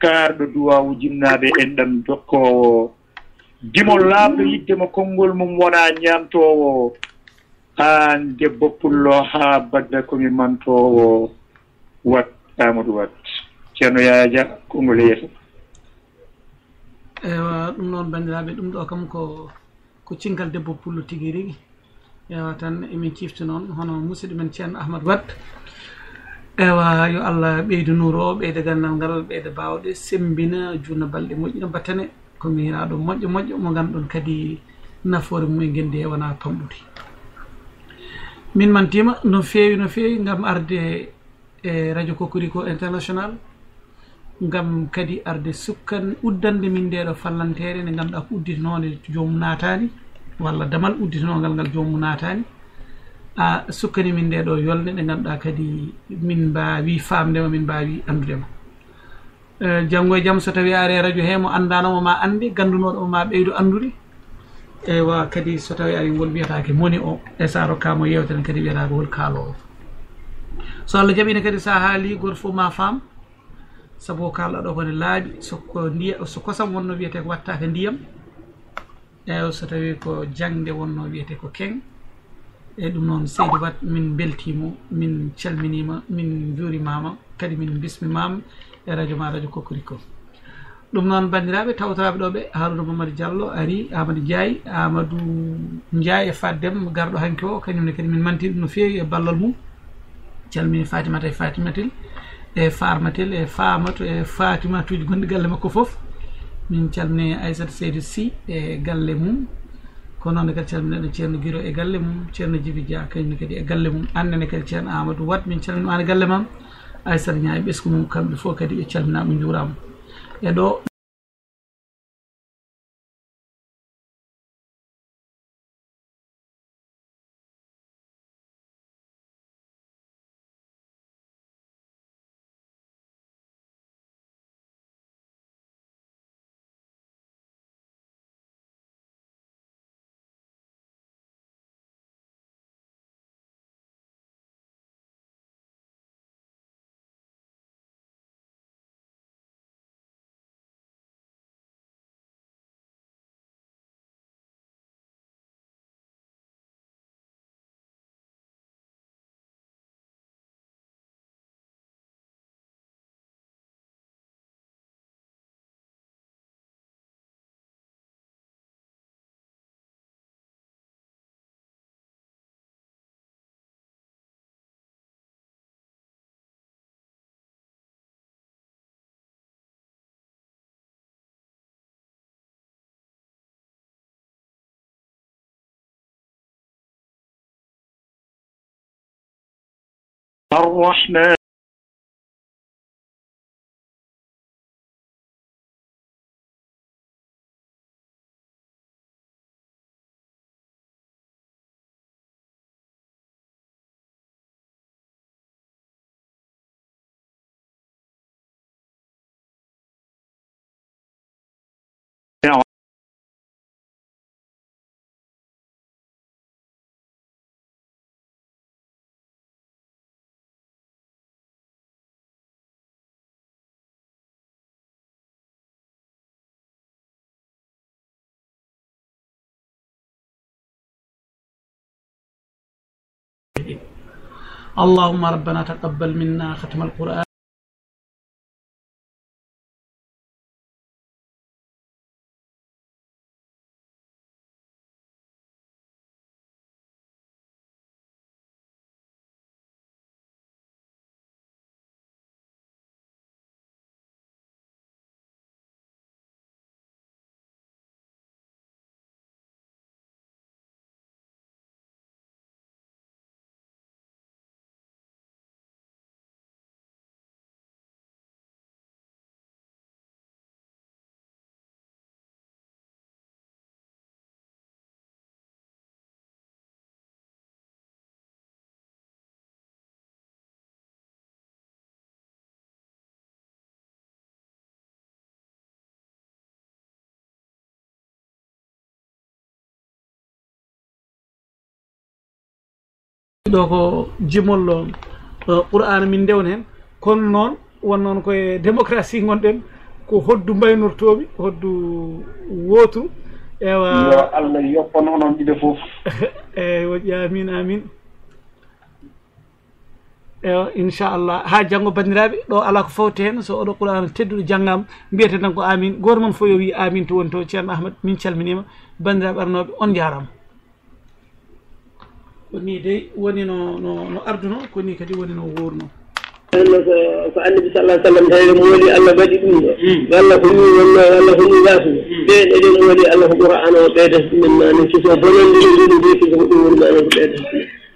karɗo duwawu jinnaɓe enɗam jokkowo dimol laaɓɗo yiddemo konngol mum wona ñamtowo an debbo pullo ha badda komi mantowo. Wat amadou wat ceerno yaya dia konngol yeeso. Ewa ɗum noon bandiraɓe ɗum ɗo kam ko ko cingal debbo pullo tigui rigui ewa tan emin cifti noon hono musidɗo men ceerno ahmadou wat ewa yo allah ɓeyda nuro o ɓeyda gandal ngal ɓeyda bawɗe sembina juutno balɗe moƴƴino battane. Komi hiraɗo moƴƴo moƴƴo mo ganduɗon kadi nafoore mumen gendi e wona pamɗude. Min mantima no fewi no fewi gam arde e radio kokori ko international gam kadi arde sukkan uddande min ndeɗo fallantere nde ganduɗa ko udditanode jomum natani walla damal udditanogal ngal jomum natani a sukkani min nde ɗo yolde ɗe ganduɗa kadi min mbawi famdema min mbawi andudema e, janngo e jaam so tawi are radio he mo anndanomo ma anndi ganndunooɗo o ma ɓeydu anndude. Eywa kadi so tawi ari ngol wiyataake moni o e so rokkamo rokkama yewtere kadi wiyataako hol kaaloowo so allah jaɓino kadi sa haali goto fof ma faam. Sabu ko kaalɗa ɗo kone laaɓi soko ndiya so kosam wonno wiyete ko wattaka ndiyam. Eyo so tawi ko jangde wonno wiyete ko keng. eyyi ɗum noon seydi wat min beltimo min calminima min juurimama kadi min bismimama e radio ma radio kokoriko ɗum noon bandiraɓe tawtoraɓe ɗoɓe harouna mamady diallo ari amadou diaye amadou ndiaye e faddem garɗo hanke o kañumne kadi min manti ɗum no fewi e ballal mum. Calmini fatimata e fatimatel e farmatel e famato e fatimatuji gonɗi galle makko foof min calmini aissata seydou sy e galle mum. Ko noon kadi calmineɗo ceerno guiro e galle mum ceerno djibi dia kañumne kadi e galle mum annene kadi ceerno amadou wat min calminima e galle mam aissata ña e ɓesgu mum kamɓe fof kadi ɓe calminama juurama e ɗo الرحمن اللهم ربنا تقبل منا ختم القرآن. ɗo ko jimol qur'ana min ndewna hen kono noon won noon koye démocratie gonɗen ko hoddu mbaynortoɓe hoddu wooturu ewa yo allah yoɓɓon onon ɗiɗe fof. eyyi woƴƴi amin amin. Ewa inchallah. Ha janggo bandiraɓe ɗo ala ko fawti hen so oɗo qur'ana tedduɗo janggama mbiyete tan ko amin. Goto moon fof yo wi amin to woni to ceerno ahmad min calminima bandiraɓe arnoɓe on jarama ko ni dey woni no no no arduno ko ni kadi woni no wurno anno ko ko annabi sallah sallam tawde mo woli allah waɗi ɗum ɗo walla ko ni wonno walla ko ni gasuno ɓen eɗen woli allah ko qouran o ɓeydat ɗumen mane siso bonondiri ɗum mbi siko ko ɗum woni mane ko ɓeydat ɗumen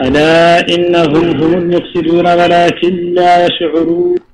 ألا إنهم هم المفسدون ولكن لا يشعرون.